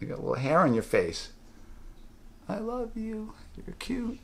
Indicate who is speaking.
Speaker 1: You got a little hair on your face. I love you. You're cute.